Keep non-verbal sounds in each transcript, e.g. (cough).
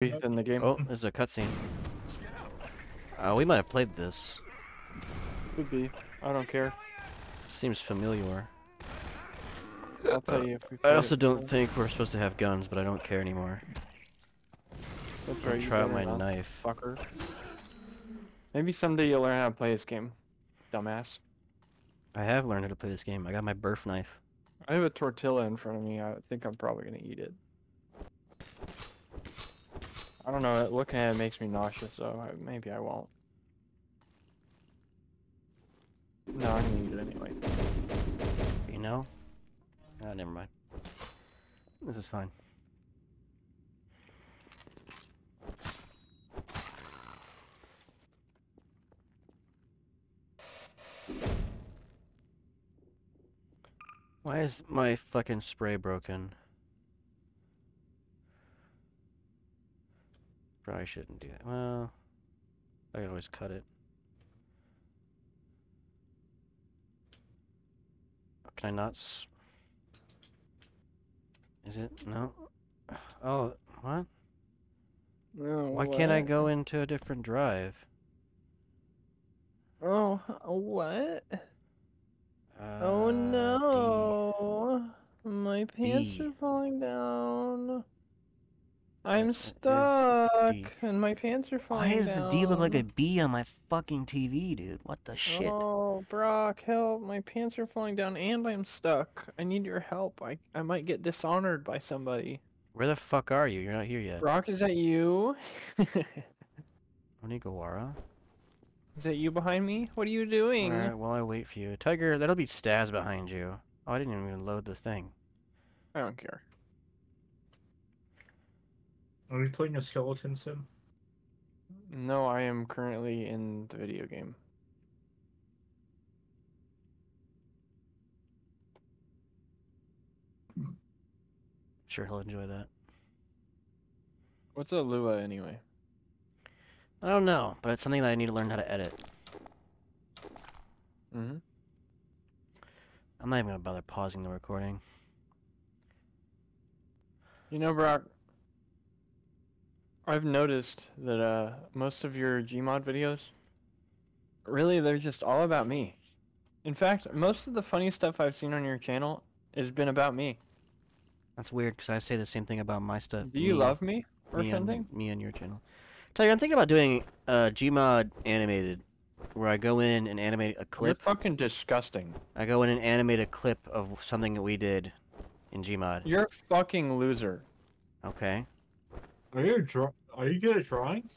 Breathe in the game. Oh, there's a cutscene. Uh, we might have played this. Could be. I don't care. Seems familiar. I'll tell you if we I also it don't before. think we're supposed to have guns, but I don't care anymore. That's I'll right. try out my not, knife. Fucker. Maybe someday you'll learn how to play this game. Dumbass. I have learned how to play this game. I got my birth knife. I have a tortilla in front of me. I think I'm probably gonna eat it. I don't know. Looking at it makes me nauseous, so maybe I won't. No, I'm gonna eat it anyway. You know? Ah, never mind. This is fine. Why is my fucking spray broken? Probably shouldn't do that. Well, I could always cut it. Can I not? S is it no? Oh, what? No. Why can't I go into a different drive? Oh, what? Uh, Oh D. no! My pants D. are falling down. I'm stuck, and my pants are falling down. Why does the D look like a B on my fucking TV, dude? What the shit? Oh, Brock, help! My pants are falling down, and I'm stuck. I need your help. I I might get dishonored by somebody. Where the fuck are you? You're not here yet. Brock, is that you? (laughs) Onigawara? is that you behind me? What are you doing? Alright, while I wait for you. Tiger, that'll be Staz behind you. Oh, I didn't even load the thing. I don't care. Are we playing a skeleton sim? No, I am currently in the video game. Sure, he'll enjoy that. What's a Lua anyway? I don't know, but it's something that I need to learn how to edit. Mm-hmm. I'm not even gonna bother pausing the recording. You know, Brock, I've noticed that uh, most of your Gmod videos, really, they're just all about me. In fact, most of the funny stuff I've seen on your channel has been about me. That's weird because I say the same thing about my stuff. Do you me- love me or me something? And, me and your channel. Tiger, I'm thinking about doing uh, Gmod animated, where I go in and animate a clip. You're fucking disgusting. I go in and animate a clip of something that we did in Gmod. You're a fucking loser. Okay. Are you draw? Are you good at drawing?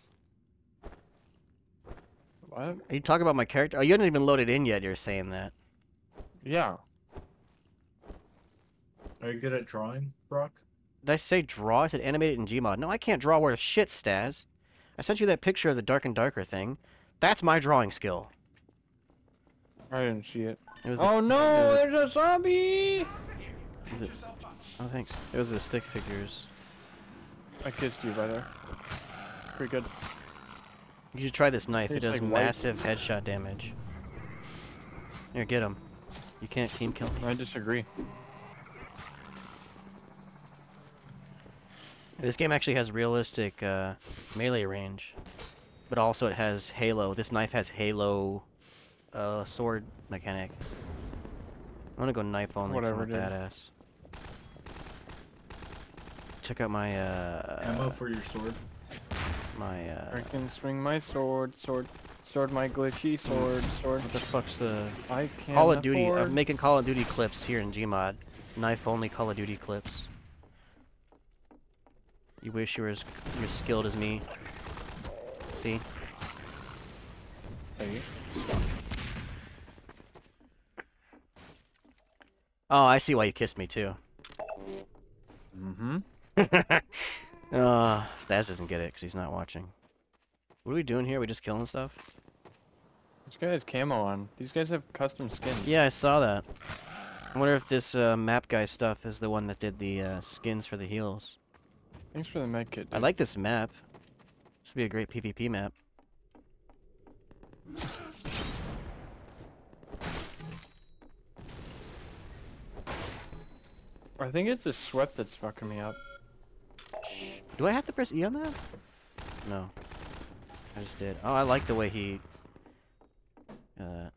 What? Are you talking about my character? Oh, you haven't even loaded in yet. You're saying that. Yeah. Are you good at drawing, Brock? Did I say draw? I said animate it in Gmod. No, I can't draw worth shit, Staz. I sent you that picture of the dark and darker thing. That's my drawing skill. I didn't see it. It was. the- Oh no, the- there's a zombie! was it- Oh, thanks. It was the stick figures. I kissed you by there. Pretty good. You should try this knife. It does like white. massive headshot damage. Here, get him. You can't team kill me. I disagree. This game actually has realistic uh, melee range, but also it has Halo. This knife has Halo uh, sword mechanic. I'm gonna go knife only Whatever, dude. badass. Check out my uh, Ammo for your sword. my uh, I can swing my sword, sword, sword, my glitchy sword, sword. what the fuck's the I can Call of Duty? I'm making Call of Duty clips here in Gmod. Knife only Call of Duty clips. You wish you were as you're skilled as me. See? Hey, Oh, I see why you kissed me too. Mm-hmm. (laughs) uh, Staz doesn't get it because he's not watching. What are we doing here? Are we just killing stuff? This guy has camo on. These guys have custom skins. Yeah, I saw that. I wonder if this uh, map guy stuff is the one that did the uh, skins for the heals. Thanks for the med kit. I like this map. This would be a great PvP map. I think it's the sweat that's fucking me up. Do I have to press E on that? No. I just did. Oh, I like the way he... Uh,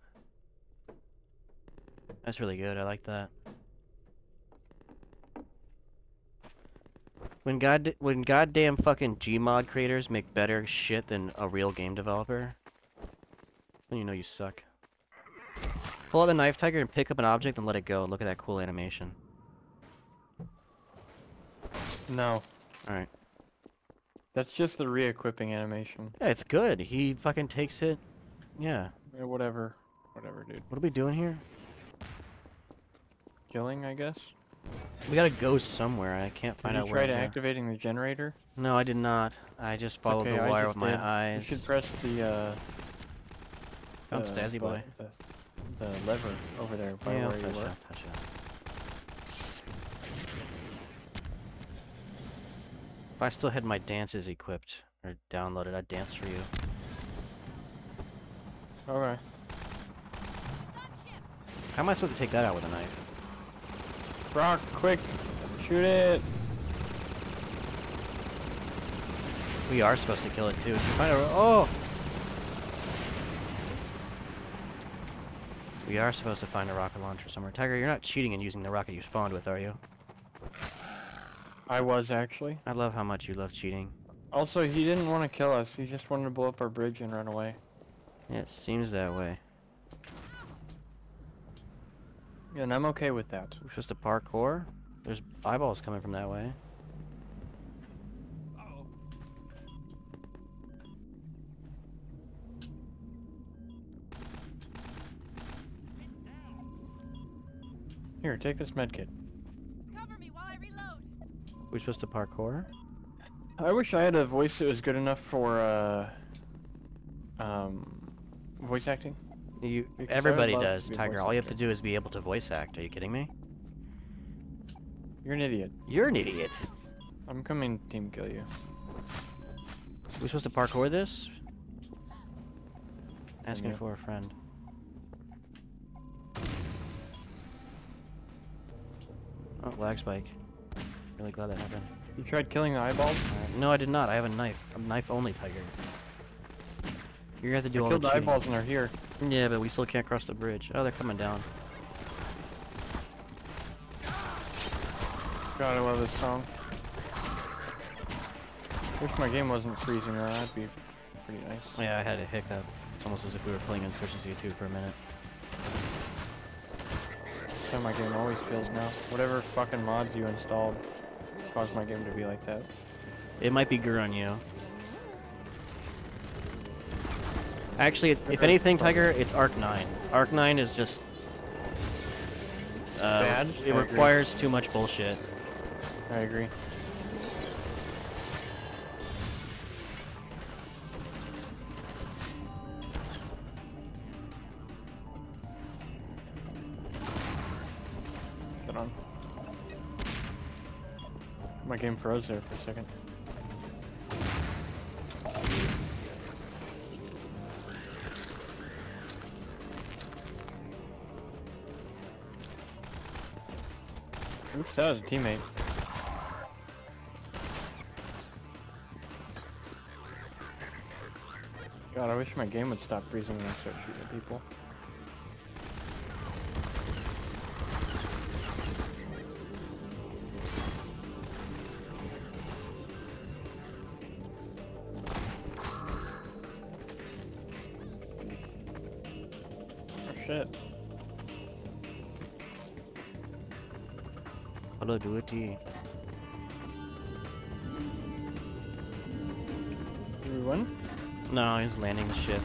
that's really good. I like that. When god when goddamn fucking Gmod creators make better shit than a real game developer, then you know you suck. Pull out the knife tiger and pick up an object and let it go. Look at that cool animation. No, Alright. That's just the re-equipping animation. Yeah, it's good. He fucking takes it. Yeah. Yeah, whatever, whatever, dude. What are we doing here? Killing, I guess. We gotta go somewhere. I can't find you out try where. to to go. activating the generator? No, I did not. I just followed okay, the wire with my eyes. You should press the uh. Found Stazzy boy. The, the lever over there by Yeah, where you were. that, touch that. If I still had my dances equipped or downloaded, I'd dance for you. Okay. How am I supposed to take that out with a knife? Brock, quick, shoot it. We are supposed to kill it too. Did you find a oh! We are supposed to find a rocket launcher somewhere. Tiger, you're not cheating and using the rocket you spawned with, are you? I was actually. I love how much you love cheating. Also, he didn't want to kill us. He just wanted to blow up our bridge and run away. Yeah, it seems that way. Yeah, and I'm okay with that. We're supposed to parkour? There's eyeballs coming from that way. Here, take this medkit. Cover me while I reload. We're supposed to parkour? I wish I had a voice that was good enough for uh, um, voice acting. You, Because everybody does, Tiger. All you have to do is be able to voice act. Are you kidding me? You're an idiot. You're an idiot. I'm coming to team kill you. We're supposed to parkour this? Asking yeah. for a friend. Oh, lag spike. Really glad that happened. You tried killing the eyeballs? Alright, No, I did not. I have a knife. I'm knife only, Tiger. You're gonna have to do I all killed the the eyeballs and they're here. Yeah, but we still can't cross the bridge. Oh, they're coming down. God, I love this song. Wish my game wasn't freezing though. That'd be pretty nice. Yeah, I had a hiccup. It's almost as if we were playing in Searches YouTube for a minute. That's how my game always feels now. Whatever fucking mods you installed caused my game to be like that. It might be Gur on you. Actually, it's, if anything, Tiger, it's Arc 9. Arc 9 is just... Uh, Bad? It I agree. requires too much bullshit. I agree. Hold on. My game froze there for a second. Oops, that was a teammate. God, I wish my game would stop freezing when I start shooting people. Shit. Hello, do it. T. Did we win? No, he's landing the ship.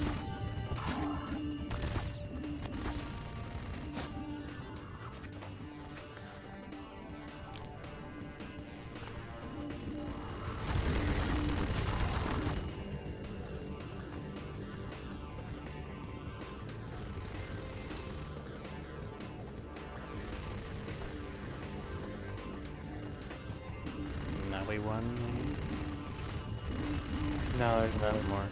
We won. No, there's none more.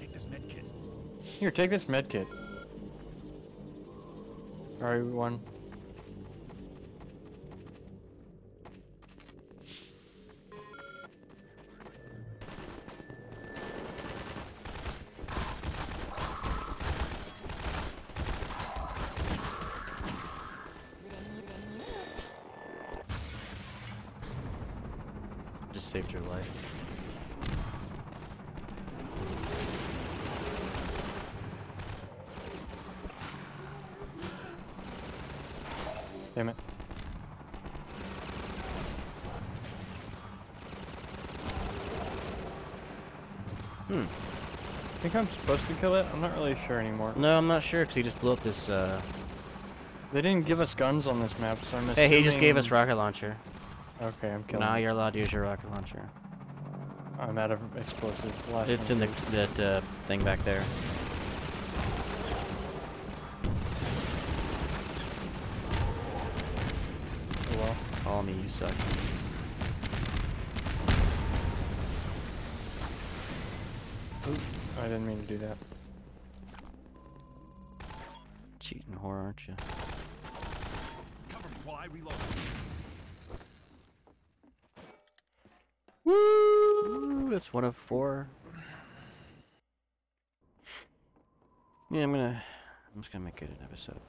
Take this med kit. Here, take this med kit. Sorry, one. Saved your life. Damn it. Hmm. I think I'm supposed to kill it. I'm not really sure anymore. No, I'm not sure because he just blew up this. Uh... They didn't give us guns on this map, so I'm assuming... Hey, he just gave us rocket launcher. Okay, I'm killing. Now you're allowed to use your rocket launcher. I'm out of explosives. Last It's one in the used. that uh, thing back there. Oh well. Follow me, you suck. I didn't mean to do that. Cheating whore, aren't you? Cover me while I reload. Woo! That's one of four. Yeah, I'm gonna. I'm just gonna make it an episode.